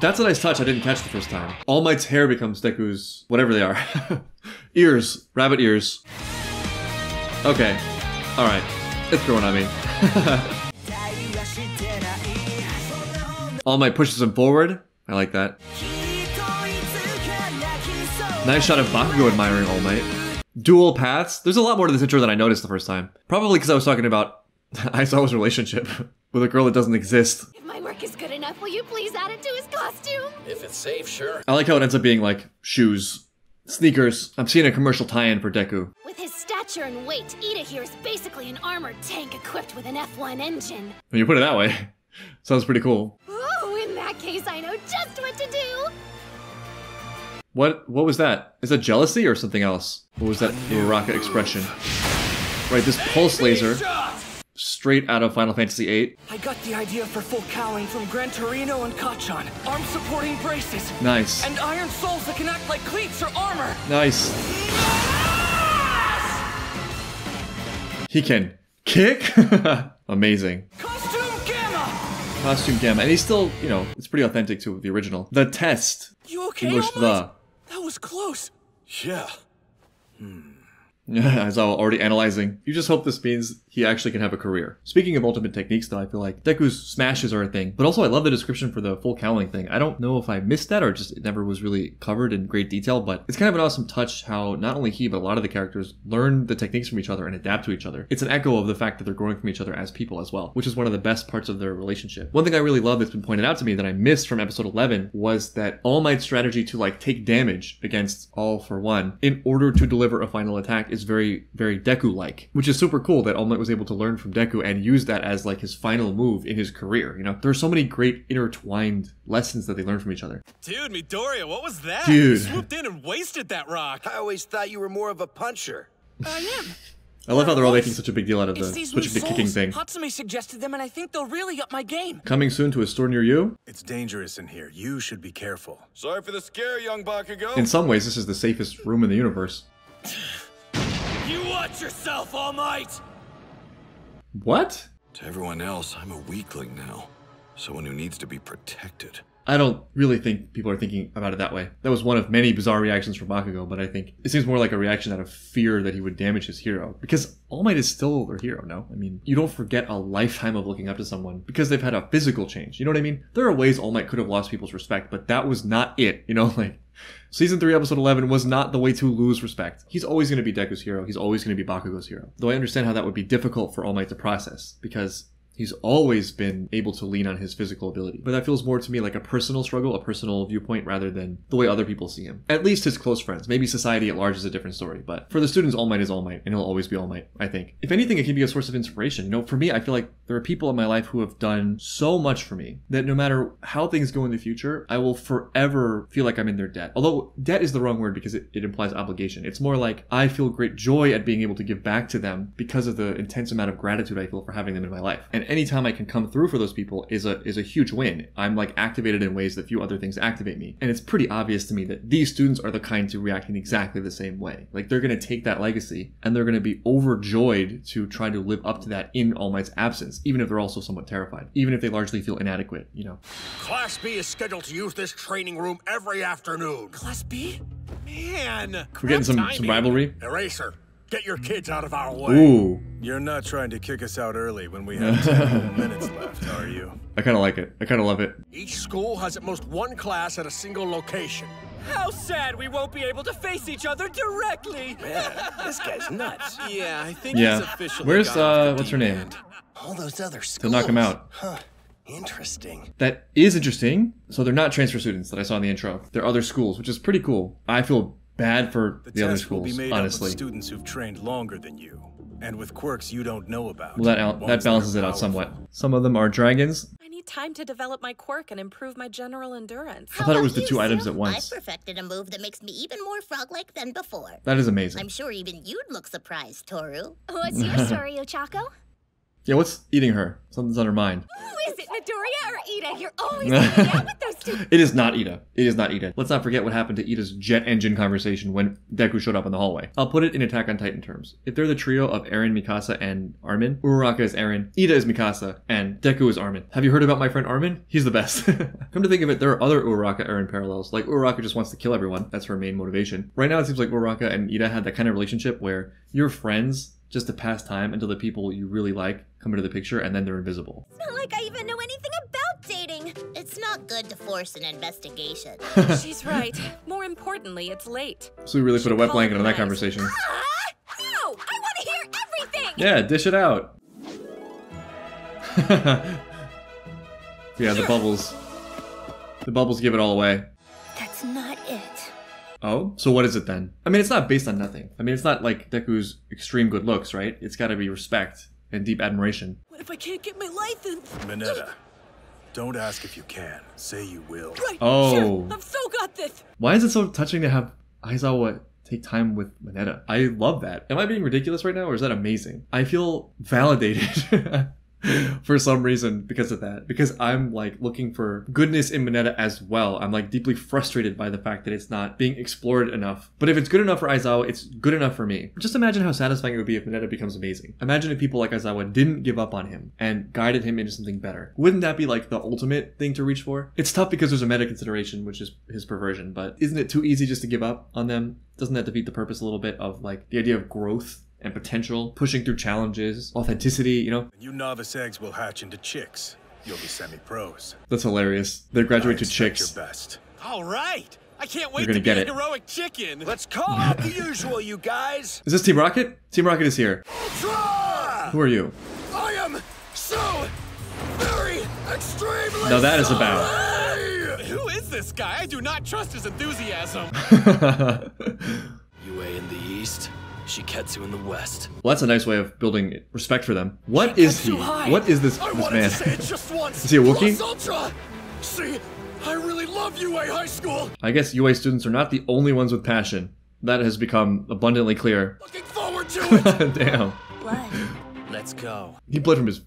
That's a nice touch I didn't catch the first time. All Might's hair becomes Deku's whatever they are. ears. Rabbit ears. Okay. Alright. It's growing on me. All Might pushes him forward. I like that. Nice shot of Bakugo admiring All Might. Dual paths. There's a lot more to this intro than I noticed the first time. Probably because I was talking about Aizawa's relationship with a girl that doesn't exist. If my work is good enough, will you please add it to his costume? If it's safe, sure. I like how it ends up being like shoes, sneakers. I'm seeing a commercial tie-in for Deku. With his stature and weight, Ida here is basically an armored tank equipped with an F1 engine. When you put it that way, sounds pretty cool. Ooh, in that case, I know just what to do. What what was that? Is that jealousy or something else? What was that Uraraka expression? Right, this pulse laser, straight out of Final Fantasy VIII. I got the idea for full cowling from Gran Torino and Kacchan. Arm supporting braces. Nice. And iron soles that can act like cleats or armor. Nice. He can kick? Amazing. Costume Gamma! Costume Gamma. And he's still, you know, it's pretty authentic to the original. The test. You okay, English the. That was close. Yeah. As I was already analyzing. You just hope this means he actually can have a career. Speaking of ultimate techniques, though, I feel like Deku's smashes are a thing. But also, I love the description for the full cowling thing. I don't know if I missed that or just it never was really covered in great detail, but it's kind of an awesome touch how not only he, but a lot of the characters learn the techniques from each other and adapt to each other. It's an echo of the fact that they're growing from each other as people as well, which is one of the best parts of their relationship. One thing I really love that's been pointed out to me that I missed from episode 11 was that All Might's strategy to like take damage against All for One in order to deliver a final attack is very, very Deku-like, which is super cool that All Might was able to learn from Deku and use that as like his final move in his career. You know, there are so many great intertwined lessons that they learn from each other. Dude, Midoriya, what was that? Dude. You swooped in and wasted that rock. I always thought you were more of a puncher. I am. I love how they're all making such a big deal out of the these new switching to kicking thing. Hatsume suggested them, and I think they'll really up my game. Coming soon to a store near you. It's dangerous in here. You should be careful. Sorry for the scare, young Bakugo. In some ways, this is the safest room in the universe. you watch yourself, All Might! What? To everyone else, I'm a weakling now. Someone who needs to be protected. I don't really think people are thinking about it that way. That was one of many bizarre reactions from Bakugo, but I think it seems more like a reaction out of fear that he would damage his hero. Because All Might is still their hero, no? I mean, you don't forget a lifetime of looking up to someone because they've had a physical change. You know what I mean? There are ways All Might could have lost people's respect, but that was not it. You know, like Season 3, Episode 11 was not the way to lose respect. He's always going to be Deku's hero. He's always going to be Bakugo's hero. Though I understand how that would be difficult for All Might to process, because he's always been able to lean on his physical ability. But that feels more to me like a personal struggle, a personal viewpoint, rather than the way other people see him. At least his close friends. Maybe society at large is a different story. But for the students, All Might is All Might, and he'll always be All Might, I think. If anything, it can be a source of inspiration. You know, for me, I feel like there are people in my life who have done so much for me that no matter how things go in the future, I will forever feel like I'm in their debt. Although debt is the wrong word because it, it implies obligation. It's more like I feel great joy at being able to give back to them because of the intense amount of gratitude I feel for having them in my life. And anytime I can come through for those people is a is a huge win. I'm like activated in ways that few other things activate me. And it's pretty obvious to me that these students are the kind to react in exactly the same way. Like they're gonna take that legacy and they're gonna be overjoyed to try to live up to that in All Might's absence, even if they're also somewhat terrified, even if they largely feel inadequate, you know. Class B is scheduled to use this training room every afternoon. Class B? Man, We're getting some, some rivalry. Eraser, get your kids out of our way. Ooh. You're not trying to kick us out early when we have 10 minutes left, are you? I kinda like it. I kinda love it. Each school has at most one class at a single location. How sad we won't be able to face each other directly. This guy's nuts. yeah, I think he's Yeah. officially Where's gone off uh the what's her name? All those other schools. To schools. knock him out. Huh. Interesting. That is interesting. So they're not transfer students that I saw in the intro. They're other schools, which is pretty cool. I feel bad for The, the, other test will schools, be made honestly. up of students who've trained longer than you, and with quirks you don't know about. Well, that out, that balances it out somewhat. Some of them are dragons. I need time to develop my quirk and improve my general endurance. I thought it was the two about you, items at once. I perfected a move that makes me even more frog-like than before. That is amazing. I'm sure even you'd look surprised, Toru. What's your story, Ochako? Yeah, what's eating her? Something's on her mind. Who is it, Midoriya or Ida? You're always out with those two. It is not Ida. It is not Ida. Let's not forget what happened to Ida's jet engine conversation when Deku showed up in the hallway. I'll put it in Attack on Titan terms. If they're the trio of Eren, Mikasa, and Armin, Uraraka is Eren, Ida is Mikasa, and Deku is Armin. Have you heard about my friend Armin? He's the best. Come to think of it, there are other Uraraka Eren parallels. Like Uraraka just wants to kill everyone. That's her main motivation. Right now it seems like Uraraka and Ida had that kind of relationship where you're friends just to pass time until the people you really like come into the picture and then they're invisible. It's not like I even know anything about dating. It's not good to force an investigation. She's right. More importantly, it's late. So we really put a wet blanket on that conversation. Ah, no! I want to hear everything! Yeah, dish it out. yeah, the bubbles. The bubbles give it all away. That's not it. Oh, so what is it then? I mean, it's not based on nothing. I mean, it's not like Deku's extreme good looks, right? It's got to be respect and deep admiration. What if I can't get my life, license? Mineta, don't ask if you can. Say you will. Right. Oh. Sure. I've so got this. Why is it so touching to have Aizawa take time with Mineta? I love that. Am I being ridiculous right now, or is that amazing? I feel validated. for some reason because of that. Because i'm like looking for goodness in mineta as well. I'm like deeply frustrated by the fact that it's not being explored enough. But if it's good enough for aizawa it's good enough for me. Just imagine how satisfying it would be if mineta becomes amazing. Imagine if people like aizawa didn't give up on him and guided him into something better. Wouldn't that be like the ultimate thing to reach for? It's tough because there's a meta consideration which is his perversion but isn't it too easy just to give up on them? Doesn't that defeat the purpose a little bit of like the idea of growth and potential, pushing through challenges, authenticity, you know? You novice eggs will hatch into chicks. You'll be semi-pros. That's hilarious. They graduate to expect chicks. your best. All right. I can't wait gonna to get a it. heroic chicken. Let's call out the usual, you guys. Is this Team Rocket? Team Rocket is here. Ultra! Who are you? I am so very extremely Now that is about. Who is this guy? I do not trust his enthusiasm. UA in the east, Shiketsu in the west. Well, that's a nice way of building respect for them. What is he? high. What is this, I this wanted man? to say it just once. Is he a Wookiee? Ultra! See, I really love UA High School. I guess UA students are not the only ones with passion. That has become abundantly clear. Looking forward to it. Damn. Blood. Let's go. He bled from his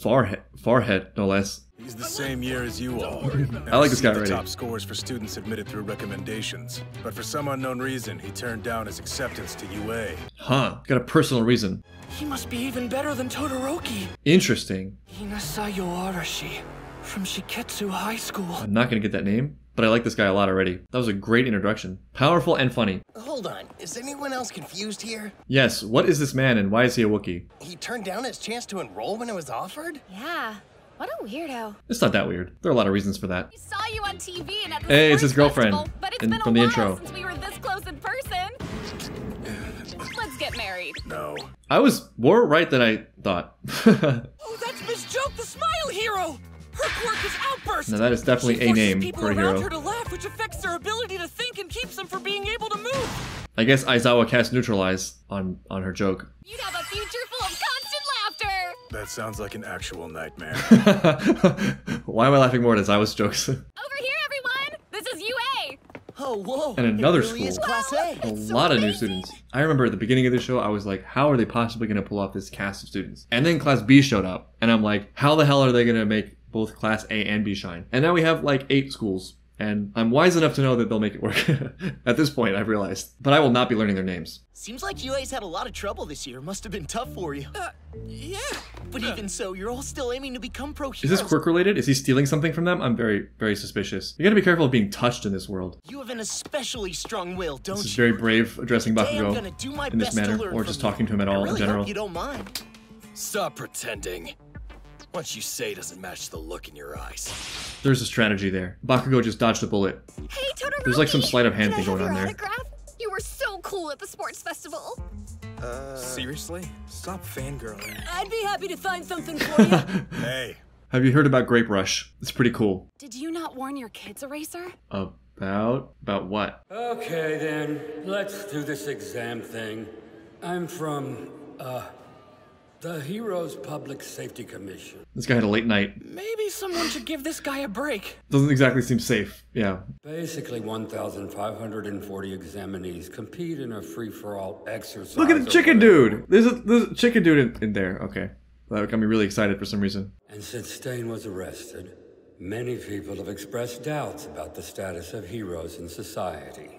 forehead, forehead, no less. He's the same year as you all. I like this guy the already. top scores for students admitted through recommendations, but for some unknown reason, he turned down his acceptance to UA. Huh. Got a personal reason. He must be even better than Todoroki. Interesting. Inasa Yoarashi from Shiketsu High School. I'm not gonna get that name, but I like this guy a lot already. That was a great introduction. Powerful and funny. Hold on, is anyone else confused here? Yes, what is this man and why is he a Wookiee? He turned down his chance to enroll when it was offered? Yeah. What a weirdo. It's not that weird. There are a lot of reasons for that. We saw you on TV and at the Hey, it's his girlfriend festival, but it's in- been a from the while intro. since we were this close in person. Let's get married. No. I was more right than I thought. Oh, that's Miss Joke, the Smile Hero. Her quirk is outburst. now that is definitely she a name people for a around hero. her to laugh, which affects their ability to think and keeps them from being able to move. I guess Aizawa cast neutralize on on her joke. You'd have a future That sounds like an actual nightmare. Why am I laughing more at Aizawa's jokes? Over here, everyone. This is UA. Oh, whoa. And another really school. Class A. a lot of new students. I remember at the beginning of the show, I was like, how are they possibly going to pull off this cast of students? And then Class B showed up, and I'm like, how the hell are they going to make both Class A and B shine? And now we have like eight schools. And I'm wise enough to know that they'll make it work. At this point, I've realized. But I will not be learning their names. Seems like UA's had a lot of trouble this year. Must have been tough for you. Uh, yeah. But even so, you're all still aiming to become pro Is heroes. this quirk related? Is he stealing something from them? I'm very, very suspicious. You gotta be careful of being touched in this world. You have an especially strong will, don't This is you? very brave addressing Today I'm Bakugo gonna do my in this best to manner, learn or from just you. talking to him at all really in general. hope you don't mind. Stop pretending. What you say doesn't match the look in your eyes. There's a strategy there. Bakugo just dodged a bullet. Hey, Todoroki. There's like some sleight of hand Can thing going on your there. Autograph? You were so cool at the sports festival. Seriously? Stop fangirling. I'd be happy to find something for you. Hey, Have you heard about Grape Rush? It's pretty cool. Did you not warn your kids, Eraser? About about what? Okay, then, let's do this exam thing. I'm from, uh, the Heroes Public Safety Commission. This guy had a late night. Maybe someone should give this guy a break. Doesn't exactly seem safe. Yeah. Basically, 1,540 examinees compete in a free for all exercise. Look at the chicken whatever. dude. There's a there's a chicken dude in, in there. Okay. That got me really excited for some reason. And since Stain was arrested, many people have expressed doubts about the status of heroes in society.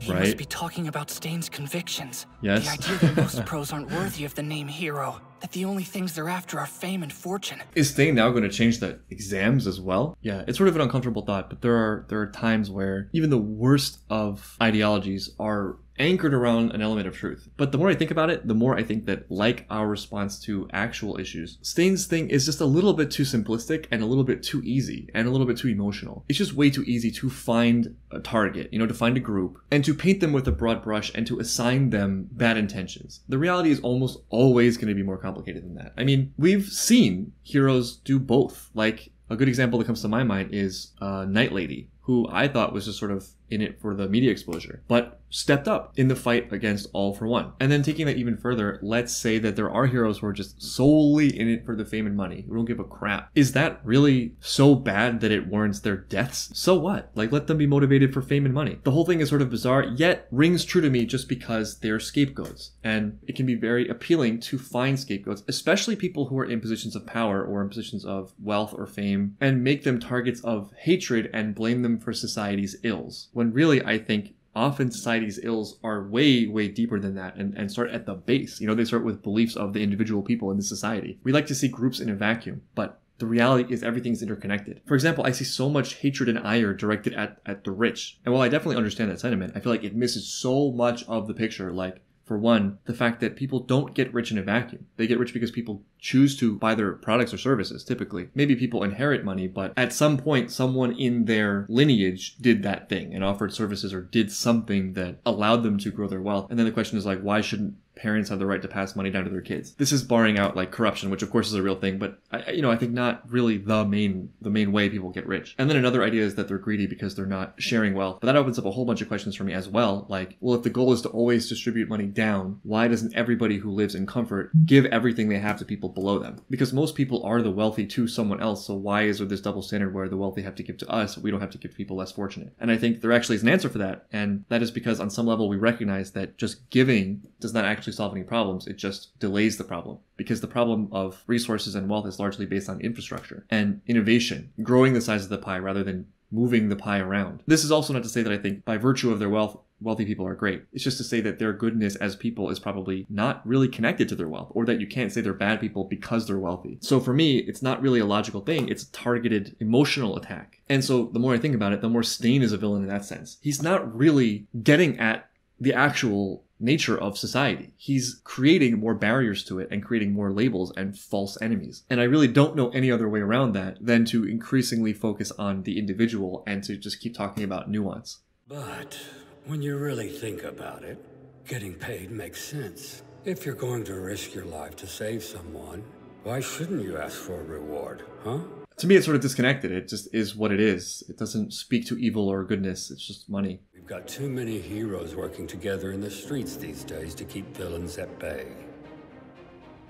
He Right. must be talking about Stain's convictions. Yes. The idea that most pros aren't worthy of the name hero. That the only things they're after are fame and fortune. Is Stain now going to change the exams as well? Yeah, it's sort of an uncomfortable thought, but there are there are times where even the worst of ideologies are anchored around an element of truth. But the more I think about it, the more I think that like our response to actual issues, Stain's thing is just a little bit too simplistic and a little bit too easy and a little bit too emotional. It's just way too easy to find a target, you know, to find a group and to paint them with a broad brush and to assign them bad intentions. The reality is almost always going to be more complicated than that. I mean, we've seen heroes do both. Like a good example that comes to my mind is uh, Night Lady, who I thought was just sort of in it for the media exposure, but stepped up in the fight against All for One. And then taking that even further, let's say that there are heroes who are just solely in it for the fame and money, who don't give a crap. Is that really so bad that it warrants their deaths? So what? Like, let them be motivated for fame and money. The whole thing is sort of bizarre, yet rings true to me just because they're scapegoats. And it can be very appealing to find scapegoats, especially people who are in positions of power or in positions of wealth or fame, and make them targets of hatred and blame them for society's ills. When really, I think often society's ills are way, way deeper than that and, and start at the base. You know, they start with beliefs of the individual people in the society. We like to see groups in a vacuum, but the reality is everything's interconnected. For example, I see so much hatred and ire directed at, at the rich. And while I definitely understand that sentiment, I feel like it misses so much of the picture. Like, for one, the fact that people don't get rich in a vacuum. They get rich because people choose to buy their products or services, typically. Maybe people inherit money, but at some point, someone in their lineage did that thing and offered services or did something that allowed them to grow their wealth. And then the question is like, why shouldn't parents have the right to pass money down to their kids. This is barring out like corruption, which of course is a real thing, but I, you know, I think not really the main the main way people get rich. And then another idea is that they're greedy because they're not sharing wealth. But that opens up a whole bunch of questions for me as well. Like, well, if the goal is to always distribute money down, why doesn't everybody who lives in comfort give everything they have to people below them? Because most people are the wealthy to someone else. So why is there this double standard where the wealthy have to give to us, but we don't have to give to people less fortunate? And I think there actually is an answer for that, and that is because on some level we recognize that just giving does not actually solve any problems. It just delays the problem because the problem of resources and wealth is largely based on infrastructure and innovation, growing the size of the pie rather than moving the pie around. This is also not to say that I think by virtue of their wealth, wealthy people are great. It's just to say that their goodness as people is probably not really connected to their wealth, or that you can't say they're bad people because they're wealthy. So for me, it's not really a logical thing. It's a targeted emotional attack. And so the more I think about it, the more Stain is a villain in that sense. He's not really getting at the actual nature of society. He's creating more barriers to it and creating more labels and false enemies. And I really don't know any other way around that than to increasingly focus on the individual and to just keep talking about nuance. But when you really think about it, getting paid makes sense. If you're going to risk your life to save someone, why shouldn't you ask for a reward, huh? To me, it's sort of disconnected. It just is what it is. It doesn't speak to evil or goodness. It's just money. We've got too many heroes working together in the streets these days to keep villains at bay.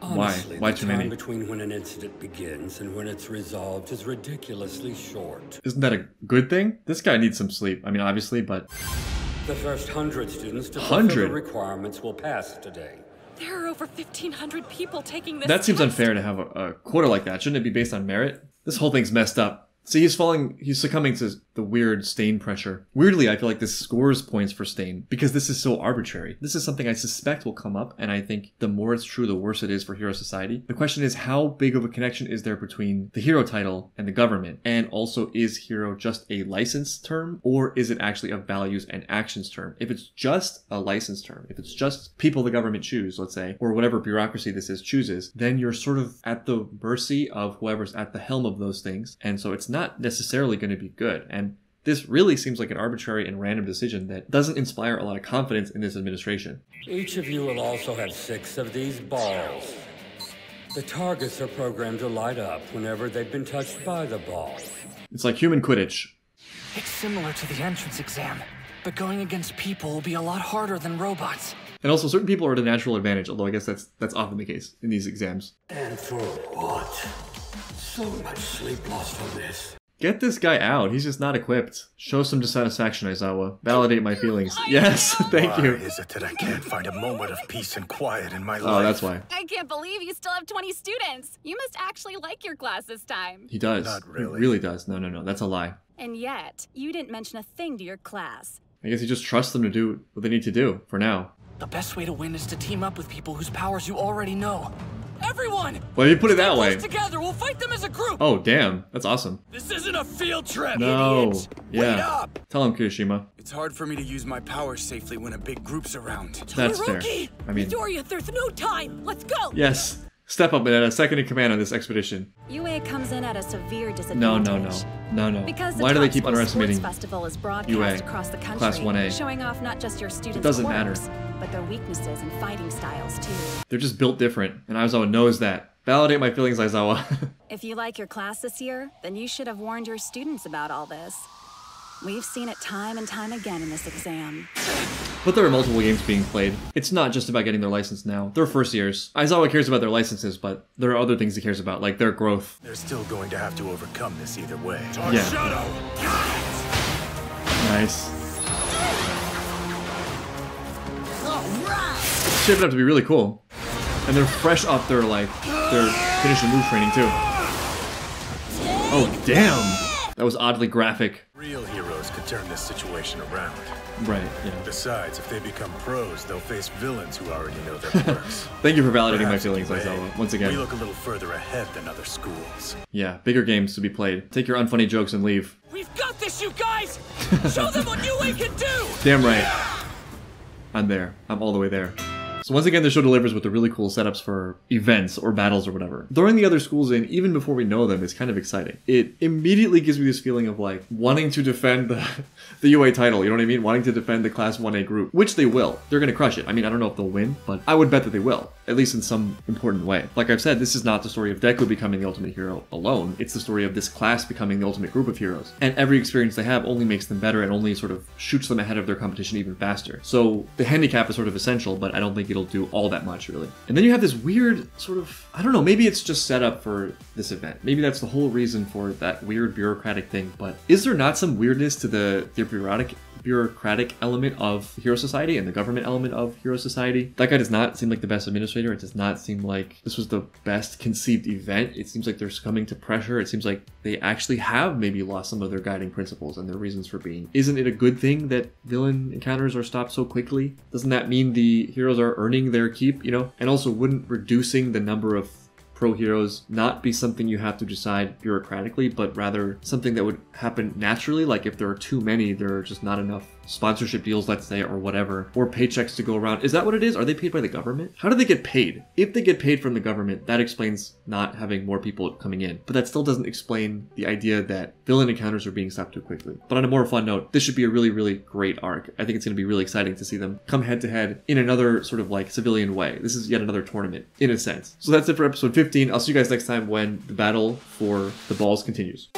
Honestly, Why? Why the too time many? between when an incident begins and when it's resolved is ridiculously short. Isn't that a good thing? This guy needs some sleep. I mean, obviously, but The first hundred students to fulfill Hundred? the requirements will pass today. There are over 1,500 people taking this that seems test. unfair to have a, a quota like that. Shouldn't it be based on merit? This whole thing's messed up. See, he's falling, he's succumbing to the weird stain pressure. Weirdly, I feel like this scores points for stain because this is so arbitrary. This is something I suspect will come up, and I think the more it's true, the worse it is for Hero Society. The question is, how big of a connection is there between the hero title and the government? And also, is hero just a license term, or is it actually a values and actions term? If it's just a license term, if it's just people the government choose, let's say, or whatever bureaucracy this is chooses, then you're sort of at the mercy of whoever's at the helm of those things. And so it's not necessarily going to be good. And this really seems like an arbitrary and random decision that doesn't inspire a lot of confidence in this administration. Each of you will also have six of these balls. The targets are programmed to light up whenever they've been touched by the ball. It's like human Quidditch. It's similar to the entrance exam, but going against people will be a lot harder than robots. And also, certain people are at a natural advantage, although I guess that's that's often the case in these exams. And for what? So much sleep lost on this. Get this guy out. He's just not equipped. Show some dissatisfaction, Aizawa. Validate my feelings. Yes, thank Why you. is it that I can't find a moment of peace and quiet in my oh, life? Oh, that's why. I can't believe you still have 20 students. You must actually like your class this time. He does. Not He really. really does. No, no, no. That's a lie. And yet, you didn't mention a thing to your class. I guess he just trusts them to do what they need to do for now. The best way to win is to team up with people whose powers you already know. Everyone! Well, you put it that way. Close together, we'll fight them as a group! Oh, damn. That's awesome. This isn't a field trip, No. idiot! Wait Yeah. up! Tell him, Kirishima. It's hard for me to use my powers safely when a big group's around. That's fair. I mean, Midoriya, there's no time. Let's go. yes. Step up and a second in command on this expedition. UA comes in at a severe disadvantage. No, no, no. No, no. Because Why do they keep underestimating Festival is broadcast UA? across the country, Class 1A. showing off not just your students' doesn't matter. but their weaknesses and fighting styles too. They're just built different, and Aizawa knows that. Validate my feelings, Aizawa. If you like your class this year, then you should have warned your students about all this. We've seen it time and time again in this exam. But there are multiple games being played. It's not just about getting their license now. They're first years. Aizawa cares about their licenses, but there are other things he cares about, like their growth. They're still going to have to overcome this either way. Yeah. Nice. It's shaping up to be really cool. And they're fresh off their like their finishing move training too. Oh damn! That was oddly graphic. Real heroes could turn this situation around. Right, yeah. Besides, if they become pros, they'll face villains who already know their quirks. Thank you for validating my feelings, UA, Aizawa. Once We look a little further ahead than other schools. Yeah, bigger games to be played. Take your unfunny jokes and leave. We've got this, you guys! Show them what UA can do! Damn right. I'm there. I'm all the way there. So once again, the show delivers with the really cool setups for events or battles or whatever. Throwing the other schools in, even before we know them, is kind of exciting. It immediately gives me this feeling of like wanting to defend the, the UA title. You know what I mean? Wanting to defend the Class 1A group, which they will. They're going to crush it. I mean, I don't know if they'll win, but I would bet that they will, at least in some important way. Like I've said, this is not the story of Deku becoming the ultimate hero alone. It's the story of this class becoming the ultimate group of heroes. And every experience they have only makes them better and only sort of shoots them ahead of their competition even faster. So the handicap is sort of essential, but I don't think it'll do all that much really. And then you have this weird sort of I don't know, maybe it's just set up for this event. Maybe that's the whole reason for that weird bureaucratic thing, but is there not some weirdness to the the bureaucratic bureaucratic element of Hero Society and the government element of Hero Society. That guy does not seem like the best administrator. It does not seem like this was the best conceived event. It seems like they're succumbing to pressure. It seems like they actually have maybe lost some of their guiding principles and their reasons for being. Isn't it a good thing that villain encounters are stopped so quickly? Doesn't that mean the heroes are earning their keep, you know? And also, wouldn't reducing the number of pro heroes not be something you have to decide bureaucratically, but rather something that would happen naturally. Like if there are too many, there are just not enough sponsorship deals, let's say, or whatever, or paychecks to go around. Is that what it is? Are they paid by the government? How do they get paid? If they get paid from the government, that explains not having more people coming in. But that still doesn't explain the idea that villain encounters are being stopped too quickly. But on a more fun note, this should be a really, really great arc. I think it's going to be really exciting to see them come head to head in another sort of like civilian way. This is yet another tournament, in a sense. So that's it for episode 15. I'll see you guys next time when the battle for the balls continues.